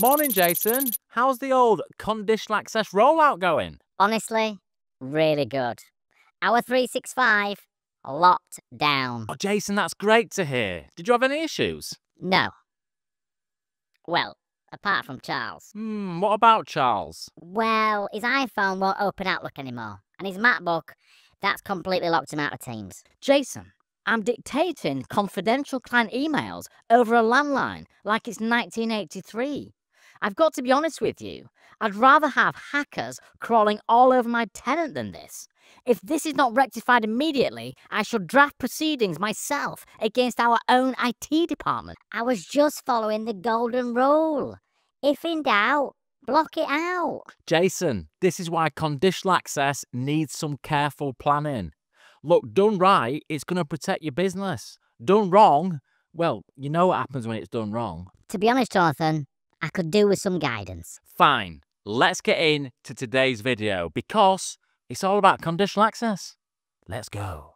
Morning, Jason. How's the old conditional access rollout going? Honestly, really good. Our 365 locked down. Oh, Jason, that's great to hear. Did you have any issues? No. Well, apart from Charles. Hmm, what about Charles? Well, his iPhone won't open Outlook anymore, and his MacBook, that's completely locked him out of Teams. Jason, I'm dictating confidential client emails over a landline like it's 1983. I've got to be honest with you. I'd rather have hackers crawling all over my tenant than this. If this is not rectified immediately, I shall draft proceedings myself against our own IT department. I was just following the golden rule. If in doubt, block it out. Jason, this is why conditional access needs some careful planning. Look, done right, it's going to protect your business. Done wrong, well, you know what happens when it's done wrong. To be honest, Jonathan, I could do with some guidance. Fine, let's get into today's video because it's all about conditional access. Let's go.